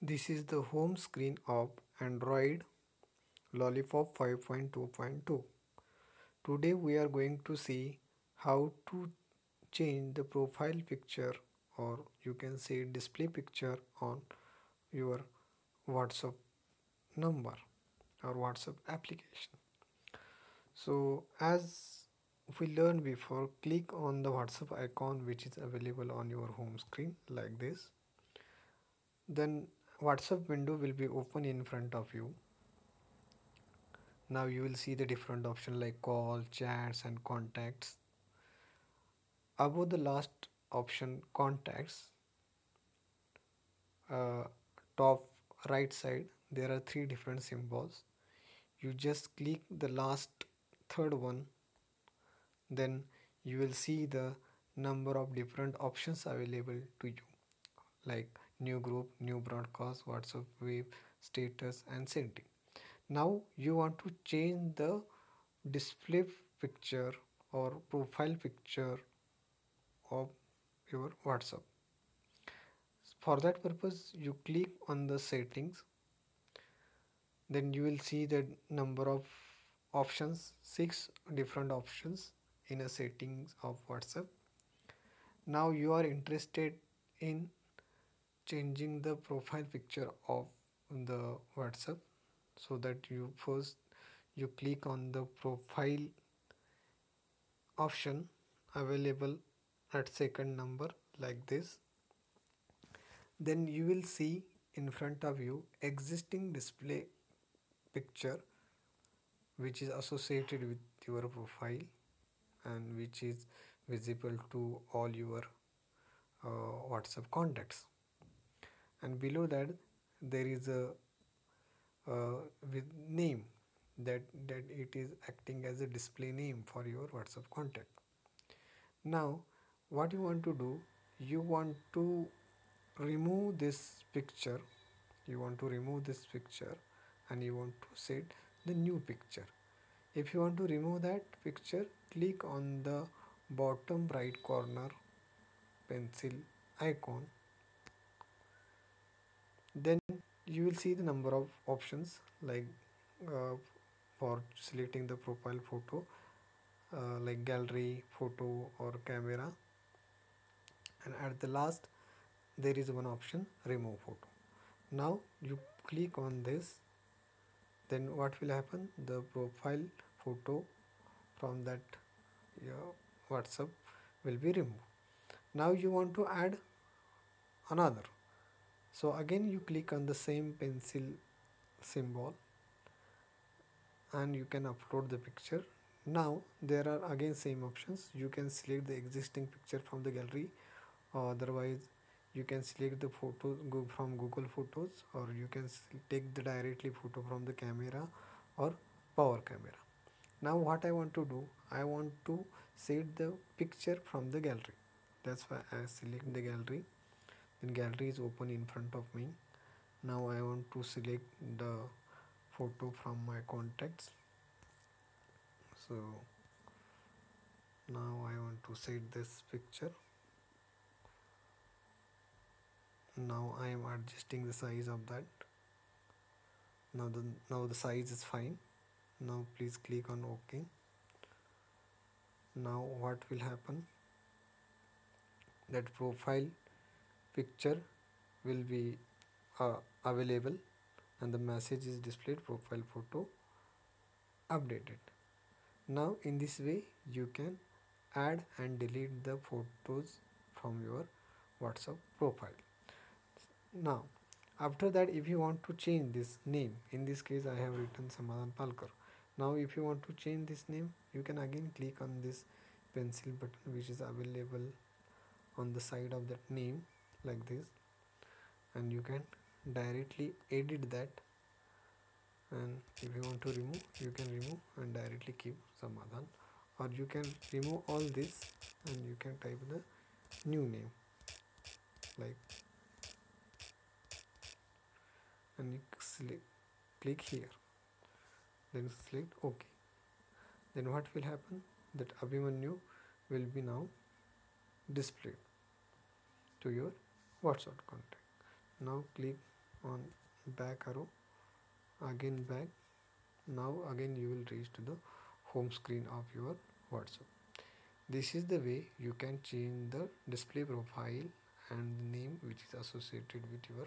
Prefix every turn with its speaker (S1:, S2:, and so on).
S1: This is the home screen of Android Lollipop 5.2.2. Today we are going to see how to change the profile picture or you can say display picture on your WhatsApp number or WhatsApp application. So as we learned before click on the WhatsApp icon which is available on your home screen like this then WhatsApp window will be open in front of you. Now you will see the different option like call, chats and contacts. Above the last option contacts, uh, top right side there are three different symbols. You just click the last third one then you will see the number of different options available to you like new group, new broadcast, WhatsApp web, status and setting. Now you want to change the display picture or profile picture of your WhatsApp. For that purpose you click on the settings then you will see the number of options six different options in a settings of WhatsApp. Now you are interested in changing the profile picture of the whatsapp so that you first you click on the profile option available at second number like this. Then you will see in front of you existing display picture which is associated with your profile and which is visible to all your uh, whatsapp contacts and below that there is a uh, with name that that it is acting as a display name for your whatsapp contact. Now what you want to do you want to remove this picture you want to remove this picture and you want to set the new picture. If you want to remove that picture click on the bottom right corner pencil icon then you will see the number of options like uh, for selecting the profile photo uh, like gallery photo or camera. And at the last there is one option remove photo. Now you click on this then what will happen? The profile photo from that your whatsapp will be removed. Now you want to add another so again you click on the same pencil symbol and you can upload the picture. Now there are again same options. You can select the existing picture from the gallery or otherwise you can select the photo from google photos or you can take the directly photo from the camera or power camera. Now what i want to do i want to set the picture from the gallery. That's why i select the gallery then gallery is open in front of me. Now I want to select the photo from my contacts. So now I want to set this picture. Now I am adjusting the size of that. Now the now the size is fine. Now please click on ok. Now what will happen? That profile picture will be uh, available and the message is displayed profile photo updated. Now in this way you can add and delete the photos from your whatsapp profile. Now after that if you want to change this name in this case i have written samadhan palkar. Now if you want to change this name you can again click on this pencil button which is available on the side of that name like this. And you can directly edit that. And if you want to remove you can remove and directly keep samadhan. Or you can remove all this and you can type the new name. Like and you select, click here. Then select ok. Then what will happen? That Abhimanyu will be now displayed to your WhatsApp contact? Now click on back arrow again back. Now again you will reach to the home screen of your whatsapp. This is the way you can change the display profile and the name which is associated with your